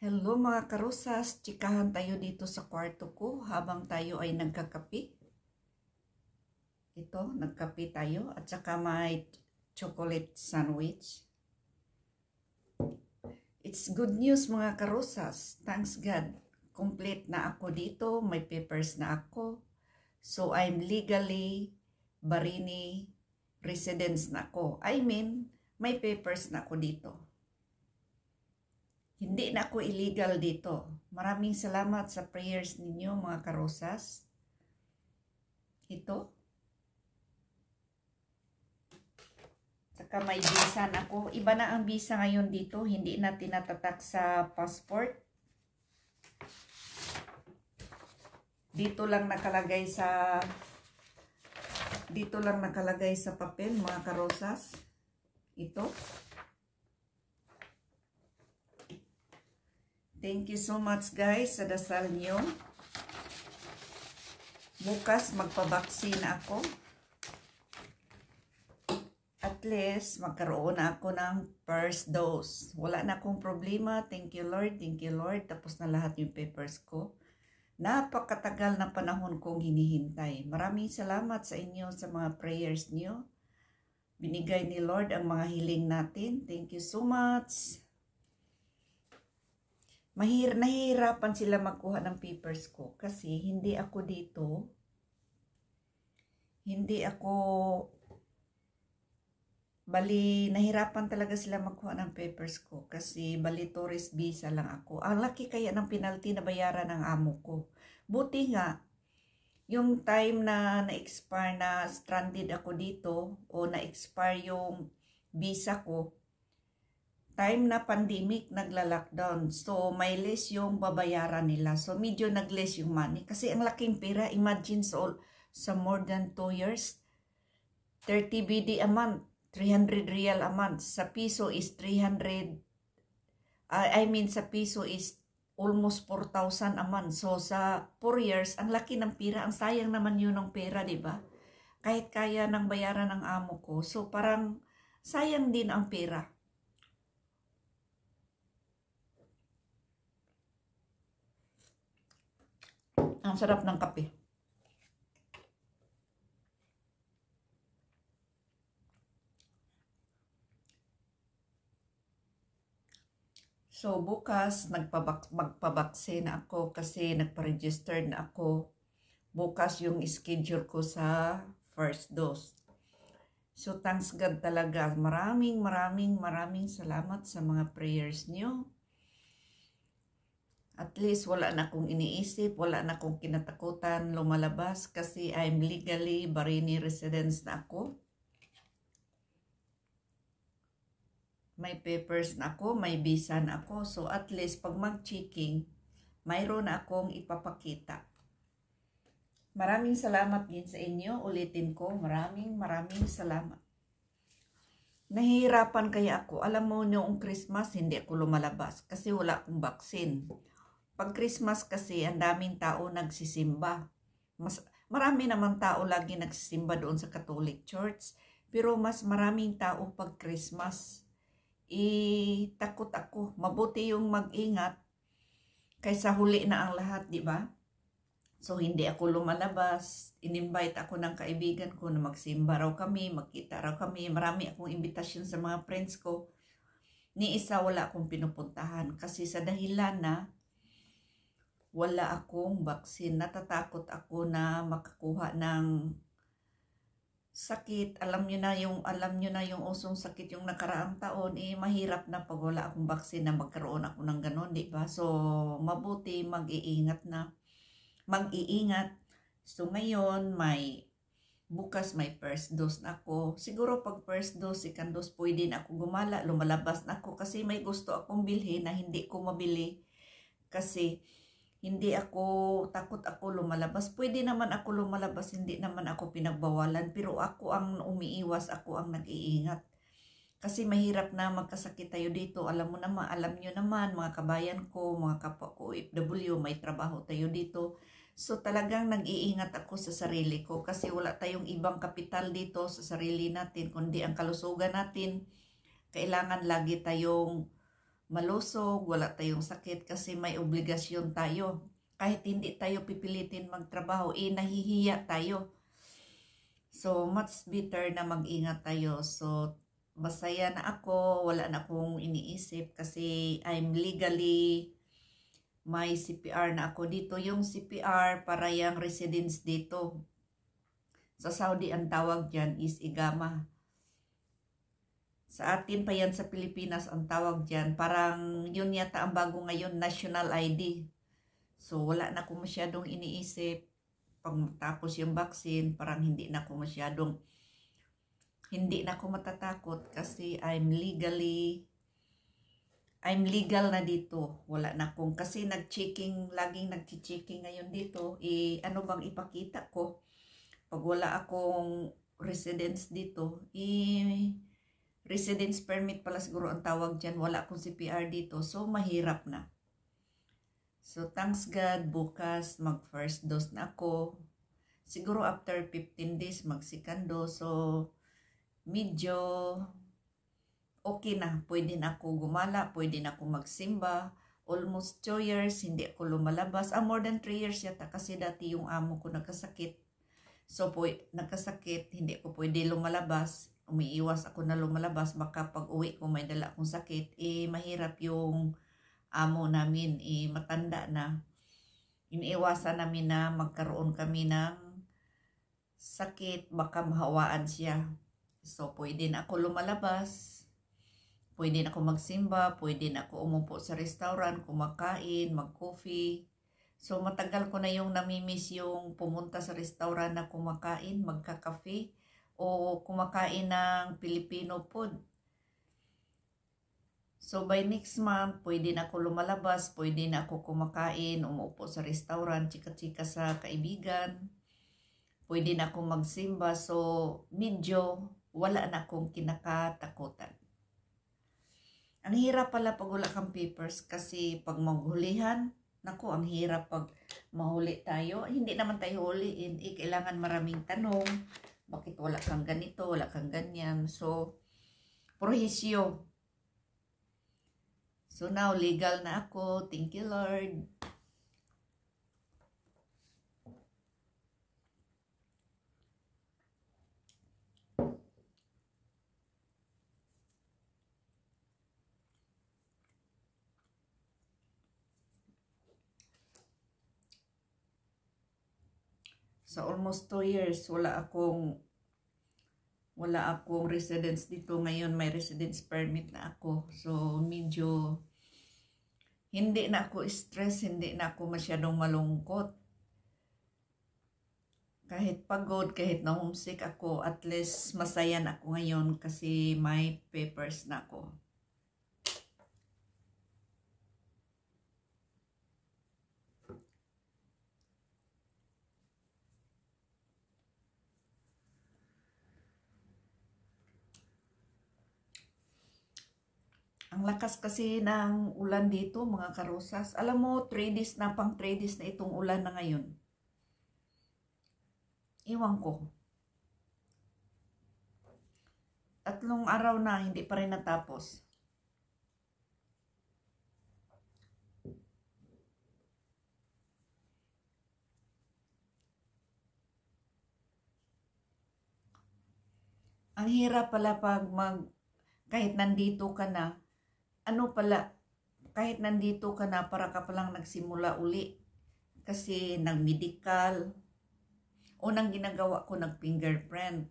Hello mga karosas, chikahan tayo dito sa kwarto ko habang tayo ay nagkakapi. Ito, nagkapi tayo at saka may chocolate sandwich. It's good news mga karosas, thanks God. Complete na ako dito, may papers na ako. So I'm legally Barini residence na ako. I mean, may papers na ako dito. Hindi na ako illegal dito. Maraming salamat sa prayers ninyo mga karosas. Ito. Saka may visa na ako. Iba na ang visa ngayon dito. Hindi na tinatatak sa passport. Dito lang nakalagay sa dito lang nakalagay sa papel mga karosas. Ito. Thank you so much guys sa dasal nyo. Bukas magpabaksin ako. At least magkaroon na ako ng first dose. Wala na akong problema. Thank you Lord, thank you Lord. Tapos na lahat yung papers ko. Napakatagal na panahon kong hinihintay. Maraming salamat sa inyo sa mga prayers niyo. Binigay ni Lord ang mga hiling natin. Thank you so much mahir nahihirapan sila magkuha ng papers ko kasi hindi ako dito. Hindi ako bali nahirapan talaga sila magkuha ng papers ko kasi bali tourist visa lang ako. Ang laki kaya ng penalty na bayaran ng amo ko. Buti nga yung time na na-expire na stranded ako dito o na-expire yung visa ko time na pandemic, nagla-lockdown. So, may less yung babayaran nila. So, medyo nag-less yung money. Kasi ang laking pera, imagine so, sa more than 2 years, 30 BD a month, 300 real a month. Sa piso is 300, uh, I mean sa piso is almost 4,000 a month. So, sa 4 years, ang laki ng pera. Ang sayang naman yun ng pera, di ba? Kahit kaya ng bayaran ng amo ko. So, parang sayang din ang pera. Ang sarap ng kape. So, bukas, nagpabak magpabaksin ako kasi nagpa-register na ako. Bukas yung schedule ko sa first dose. So, thanks God talaga. Maraming, maraming, maraming salamat sa mga prayers niyo. At least wala na akong iniisip, wala na akong kinatakutan lumalabas kasi I'm legally Barini residence na ako. May papers na ako, may visa na ako. So at least pag mag-checking, mayroon na akong ipapakita. Maraming salamat din sa inyo. Ulitin ko, maraming maraming salamat. Nahihirapan kaya ako. Alam mo, noong Christmas, hindi ako lumalabas kasi wala akong vaccine. Pag Christmas kasi, ang daming tao nagsisimba. Mas, marami naman tao lagi nagsisimba doon sa Catholic Church. Pero mas maraming tao pag Christmas. I takot ako. Mabuti yung mag-ingat kaysa huli na ang lahat, di ba? So, hindi ako lumalabas. In-invite ako ng kaibigan ko na magsimba raw kami, magkita raw kami. Marami akong invitation sa mga friends ko. Ni isa wala akong pinupuntahan kasi sa dahilan na wala akong vaccine. Natatakot ako na makakuha ng sakit. Alam nyo na yung alam nyo na yung usong sakit yung nakaraang taon eh mahirap na pag wala akong vaccine na magkaroon ako ng ganun, di ba? So mabuti mag-iingat na mag-iingat. So ngayon may bukas may first dose na ako. Siguro pag first dose, second dose, pwede na ako gumala, lumalabas na ako kasi may gusto akong bilhin na hindi ko mabili. Kasi hindi ako, takot ako lumalabas. Pwede naman ako lumalabas, hindi naman ako pinagbawalan. Pero ako ang umiiwas, ako ang nag-iingat. Kasi mahirap na magkasakit tayo dito. Alam mo naman, alam nyo naman, mga kabayan ko, mga kapwa ko, OFW, may trabaho tayo dito. So talagang nag-iingat ako sa sarili ko kasi wala tayong ibang kapital dito sa sarili natin, kundi ang kalusugan natin. Kailangan lagi tayong malusog, wala tayong sakit kasi may obligasyon tayo. Kahit hindi tayo pipilitin magtrabaho, eh nahihiya tayo. So, much better na mag-ingat tayo. So, masaya na ako, wala na akong iniisip kasi I'm legally may CPR na ako dito. Yung CPR para yung residence dito. Sa Saudi, ang tawag dyan is igama. Sa atin pa yan sa Pilipinas, ang tawag dyan. Parang yun yata ang bago ngayon, national ID. So, wala na ako masyadong iniisip. Pag matapos yung vaccine, parang hindi na ako masyadong hindi na ako matatakot kasi I'm legally I'm legal na dito. Wala na akong, kasi nag-checking, laging nag-checking ngayon dito, eh, ano bang ipakita ko? Pag wala akong residence dito, eh, residence permit pala siguro ang tawag dyan, wala akong CPR dito, so mahirap na. So, thanks God, bukas, mag first dose na ako. Siguro after 15 days, mag second dose, so, medyo okay na. Pwede na ako gumala, pwede na ako magsimba. Almost 2 years, hindi ako lumalabas. Ah, more than 3 years yata kasi dati yung amo ko nagkasakit. So, po, nagkasakit, hindi ako pwede lumalabas. Umiiwas ako na lumalabas. Baka pag uwi ko may dala akong sakit, eh mahirap yung amo namin, eh matanda na. Iniiwasan namin na magkaroon kami ng sakit, baka mahawaan siya. So, pwede na ako lumalabas Pwede na ako magsimba, pwede na ako umupo sa restaurant, kumakain, mag-coffee. So matagal ko na yung namimiss yung pumunta sa restaurant na kumakain, magka-cafe o kumakain ng Filipino food. So by next month, pwede na ako lumalabas, pwede na ako kumakain, umupo sa restaurant, chika-chika sa kaibigan. Pwede na ako magsimba, so medyo wala na akong kinakatakutan. Ang hirap pala pag wala kang papers kasi pag maghulihan, nako ang hirap pag mahuli tayo. Hindi naman tayo huliin, eh, kailangan maraming tanong. Bakit wala kang ganito, wala kang ganyan. So, prohisyo. So now, legal na ako. Thank you, Lord. Sa almost 2 years, wala akong wala akong residence dito. Ngayon may residence permit na ako. So, medyo hindi na ako stress, hindi na ako masyadong malungkot. Kahit pagod, kahit na homesick ako, at least masaya na ako ngayon kasi may papers na ako. Ang lakas kasi ng ulan dito, mga karosas. Alam mo, 3 days na pang 3 days na itong ulan na ngayon. Iwan ko. Tatlong araw na, hindi pa rin natapos. Ang hirap pala pag mag, kahit nandito ka na, ano pala, kahit nandito ka na, para ka palang nagsimula uli. Kasi nag-medical. Unang ginagawa ko, nag-fingerprint.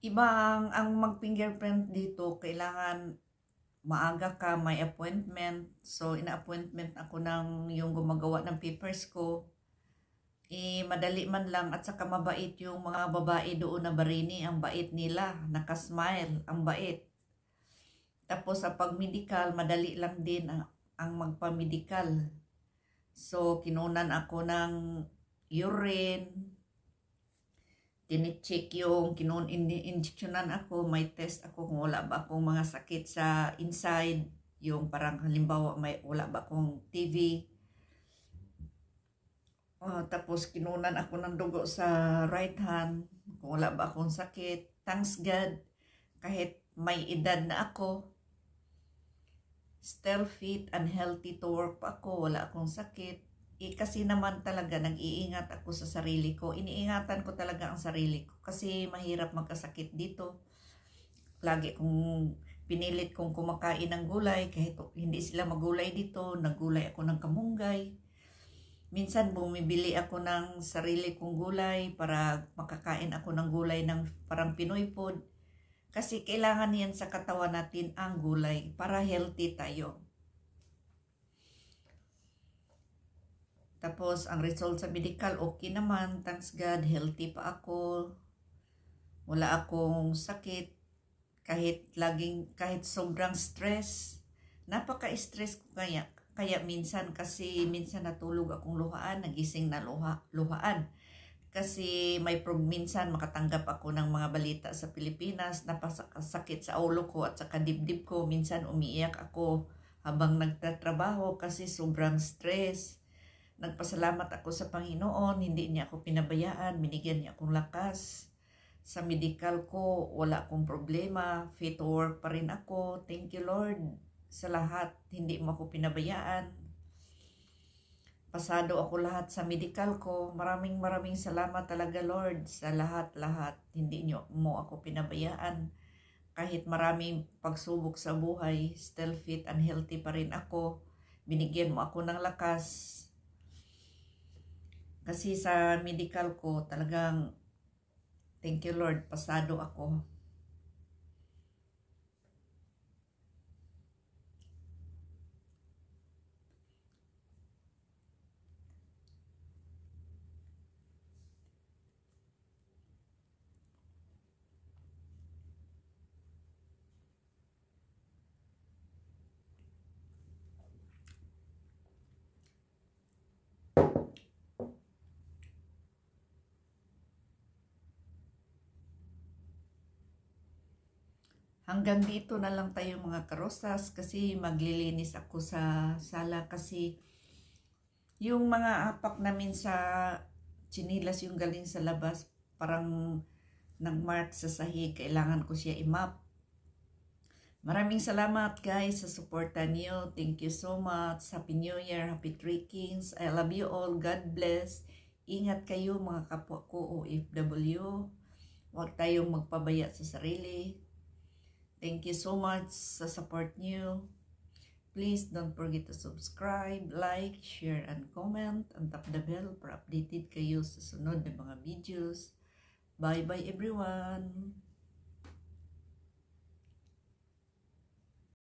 Ibang ang mag-fingerprint dito, kailangan maaga ka, may appointment. So, ina-appointment ako ng yung gumagawa ng papers ko. Eh, madali man lang at saka mabait yung mga babae doon na barini. Ang bait nila, nakasmile, ang bait. Tapos sa pag-medical, madali lang din ang, magpa-medical. So, kinunan ako ng urine. Tinicheck yung, kinun injectionan ako, may test ako kung wala ba akong mga sakit sa inside. Yung parang halimbawa, may, wala ba akong TV. Uh, tapos kinunan ako ng dugo sa right hand. Kung wala ba akong sakit. Thanks God. Kahit may edad na ako, still fit and healthy to work pa ako. Wala akong sakit. Eh, kasi naman talaga nag-iingat ako sa sarili ko. Iniingatan ko talaga ang sarili ko kasi mahirap magkasakit dito. Lagi kong pinilit kong kumakain ng gulay kahit hindi sila magulay dito. Naggulay ako ng kamunggay. Minsan bumibili ako ng sarili kong gulay para makakain ako ng gulay ng parang Pinoy food. Kasi kailangan yan sa katawan natin ang gulay para healthy tayo. Tapos, ang result sa medical, okay naman. Thanks God, healthy pa ako. Wala akong sakit. Kahit laging, kahit sobrang stress. Napaka-stress ko kaya. Kaya minsan, kasi minsan natulog akong luhaan, nagising na luha, luhaan. Kasi may minsan makatanggap ako ng mga balita sa Pilipinas, napasakit sa ulo ko at sa kadibdib ko. Minsan umiiyak ako habang nagtatrabaho kasi sobrang stress Nagpasalamat ako sa Panginoon, hindi niya ako pinabayaan, binigyan niya akong lakas. Sa medical ko, wala akong problema, fit to work pa rin ako. Thank you Lord sa lahat, hindi mo ako pinabayaan. Pasado ako lahat sa medical ko. Maraming maraming salamat talaga Lord sa lahat-lahat. Hindi niyo mo ako pinabayaan. Kahit maraming pagsubok sa buhay, still fit and healthy pa rin ako. Binigyan mo ako ng lakas kasi sa medical ko, talagang, thank you Lord, pasado ako. Hanggang dito na lang tayo mga karosas kasi maglilinis ako sa sala kasi yung mga apak namin sa chinilas yung galing sa labas parang nagmark sa sahig kailangan ko siya imap maraming salamat guys sa suporta niyo. Thank you so much. Happy new year happy three kings I love you all. God bless. Ingat kayo mga kapwa ko OFW huwag tayong magpabaya sa sarili Thank you so much sa support niyo. Please don't forget to subscribe, like, share, and comment. And tap the bell para updated kayo sa sunod na mga videos. Bye-bye everyone!